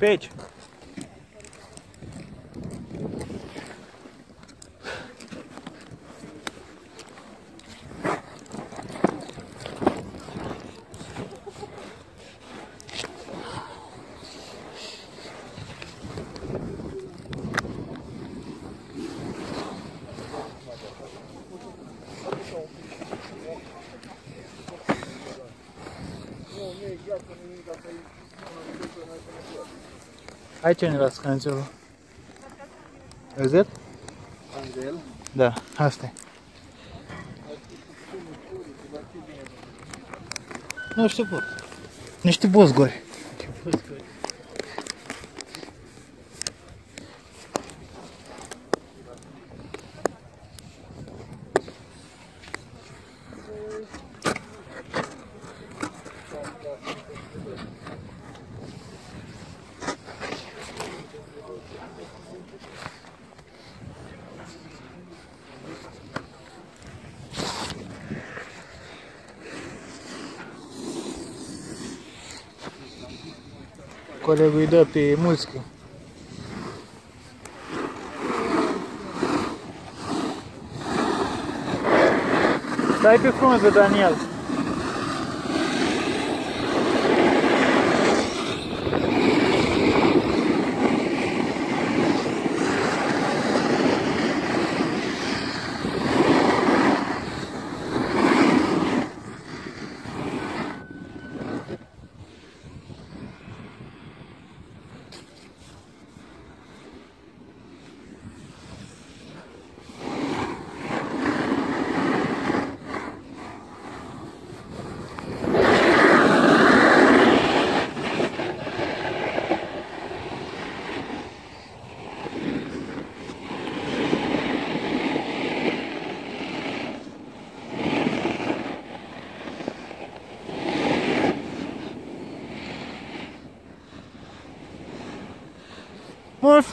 Peito. Pe aici. Aici e undeva scanțelul. Vezi? Angel. Da, asta e. Nu știu, bă. Niște bozgori. kolegu ide pe muzike. Daj pe frunze, Daniel. Mult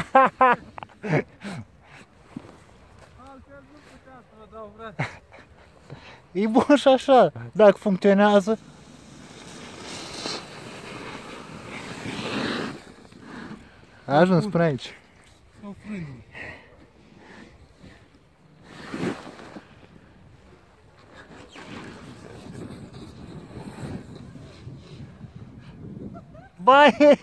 sneg! nu puteam să vă dau, frate. E bun și așa, dacă funcționează. A ajuns până aici. Sau frânii. Bai! E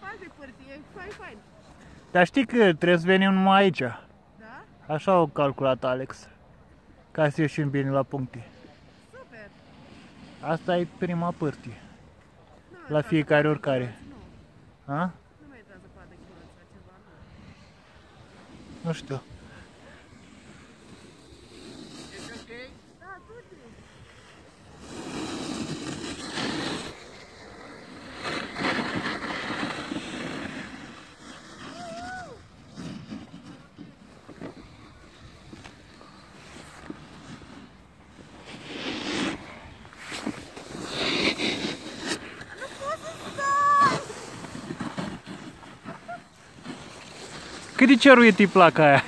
fain de părție, e fain, fain. Dar știi că trebuie să venim numai aici. Da? Așa au calculat Alex. Ca să ieșim bine la puncte. Super. Asta e prima părție. Nu La mai fiecare intra oricare. Nu, A? nu mai intra zăpadă chiloță sau ceva, nu. Nu știu. Da, du-te. Cât de ceruit e placa aia?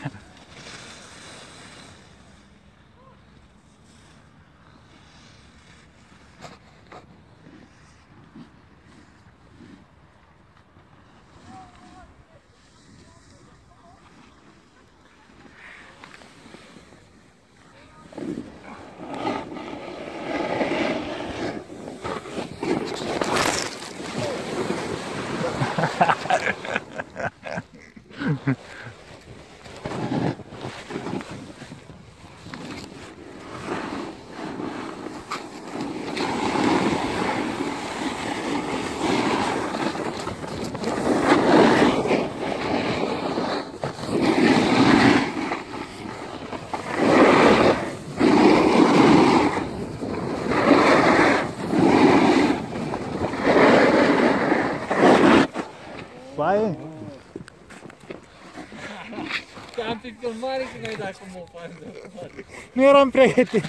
Filmare că mi-ai dat cu o pandă. nu eram pregătit.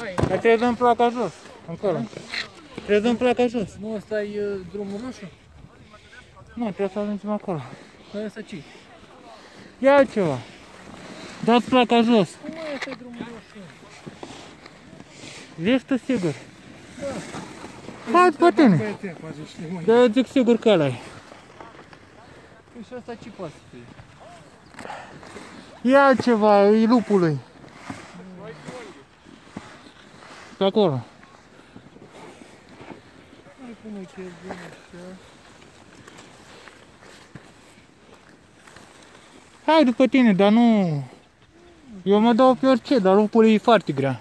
Hai, Dar trebuie să dăm placa jos, încolo. Trebuie să dăm placa jos. nu ăsta e uh, drumul roșu? Nu, trebuie să ajungem acolo. Păi ăsta ce? Ia altceva. Dați placa jos. Cum mai ăsta e drumul roșu? Ești tu sigur? Hai pe tine. Băiețe, poate știi mai. Dar eu zic sigur că ăla e. Păi și ăsta ce poate să fie? Ia altceva, e lupului. Pe acolo. Hai cum uite, e bun așa. Hai după tine, dar nu... Eu mă dau pe orice, dar lupul e foarte grea.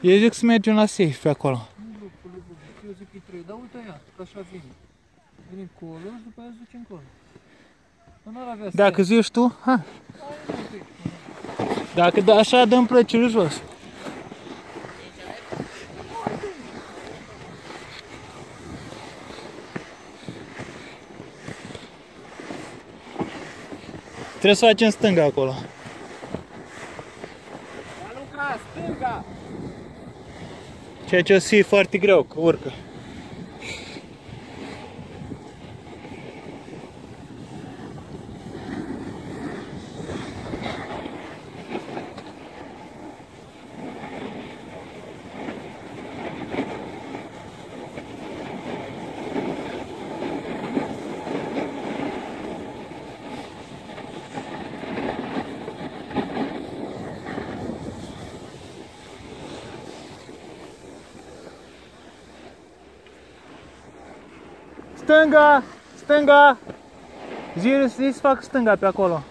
Eu zic să mergem la safe pe acolo. Nu lupul, lupul, eu zic că e trei, dar uite aia, că așa vine. Vine încolo și după aia se duce încolo. Dar n-ar avea să Dacă zici tu, ha. stai. Hai, uite. Dacă da, așa dăm plăcile jos. Trebuie să facem stânga acolo. Dar Luca, stânga! Ceea ce o să fie foarte greu, că urcă. Stânga! Stânga! Zi, zi să fac stânga pe acolo.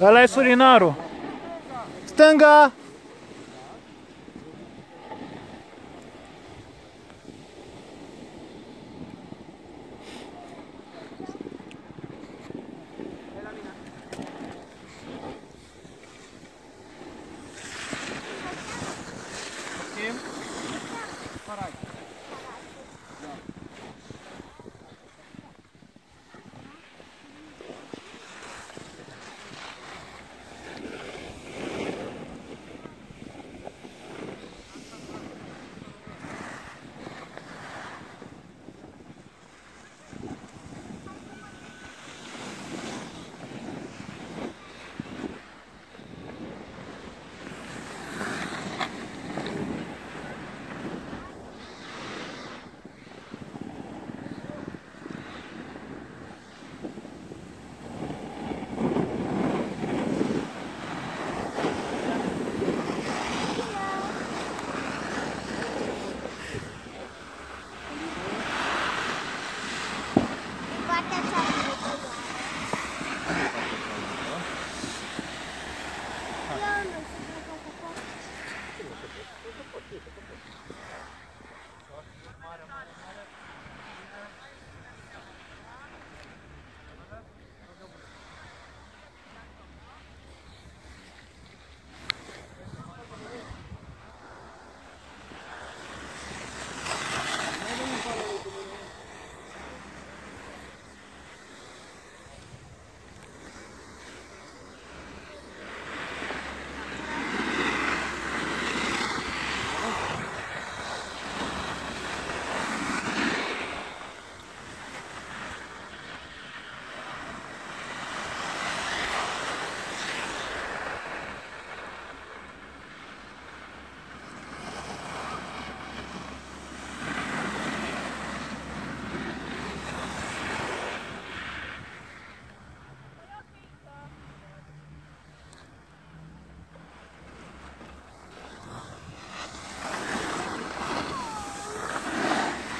Ăla e Surinaru. Stânga!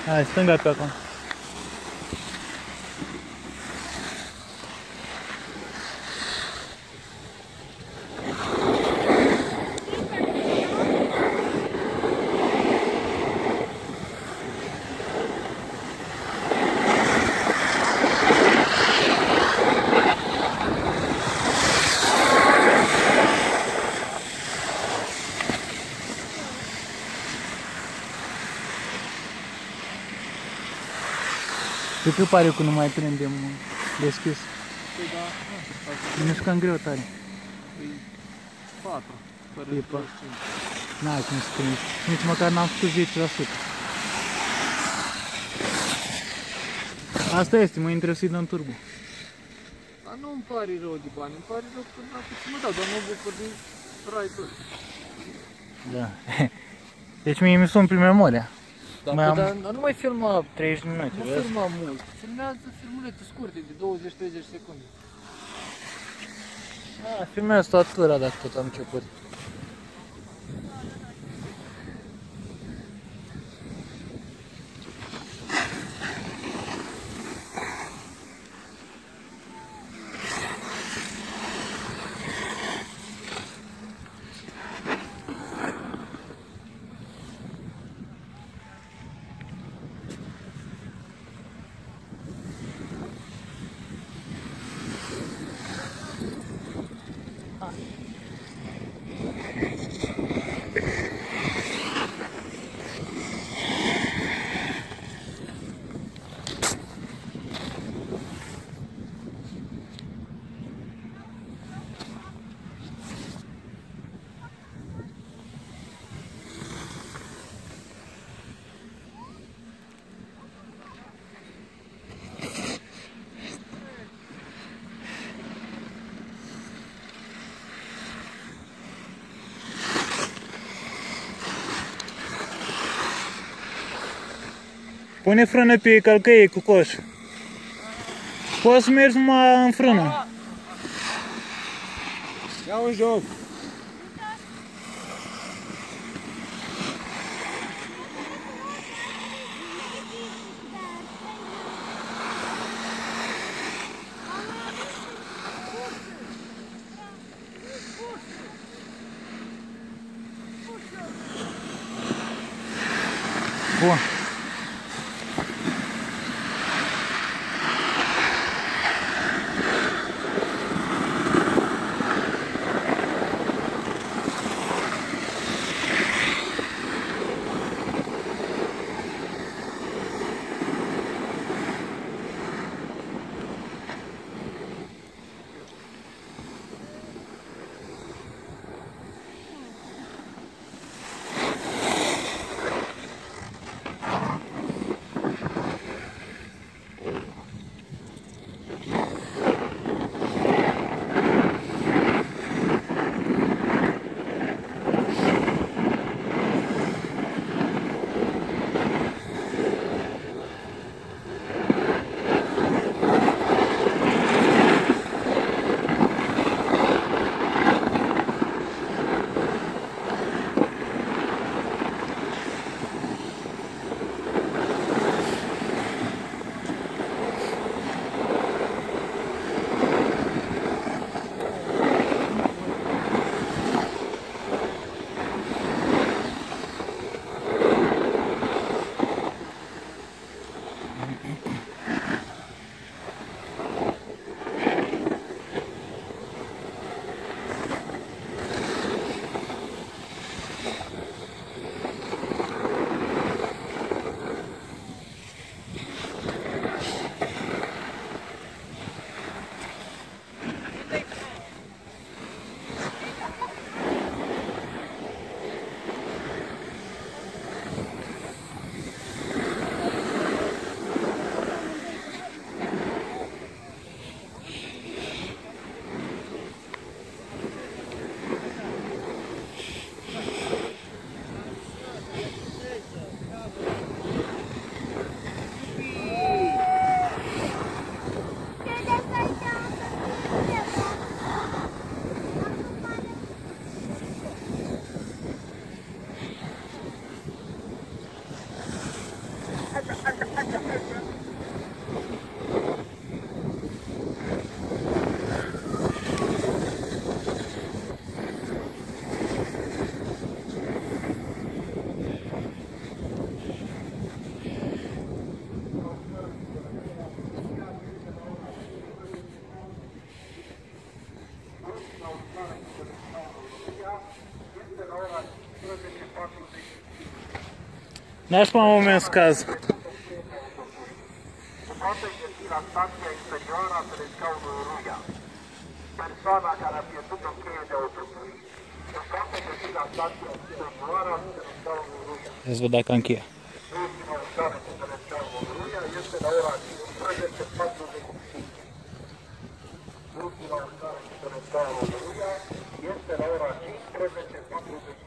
Hai, stânga pe acolo. De cât pare că nu mai prindem deschis? Păi da, nu, Nu știu cam greu tare. e 4. Fără E patru. 25. N-ai cum să prinzi. Nici măcar n-am făcut 10%. Asta este, mă interesui în turbo. Dar nu îmi pare rău de bani, îmi pare rău că n-am putut să mă dau, dar mă bucur de raidul. Da. Deci mie mi-a umplut memoria. Da, Mai mai am- dar, dar nu mai filma, 30 minute, nu vezi? filma mult, filmează filmulețe scurte de 20-30 secunde. Ah, filmează toată tura dacă tot am început. Frână pe călcăie cu coș. Poți să mergi numai în frână. Ia un joc! N-aș mai moment scaz. Se poate găsi la stația interioară a Tărescaunului Ruia. Persoana care a pierdut o cheie de autobuz se poate găsi la stația interioară a Tărescaunului Ruia. Să văd dacă încheie. Ultima urcare cu Tărescaunul Ruia este la ora 15.45. Ultima urcare cu Tărescaunul Ruia este la ora 15.45.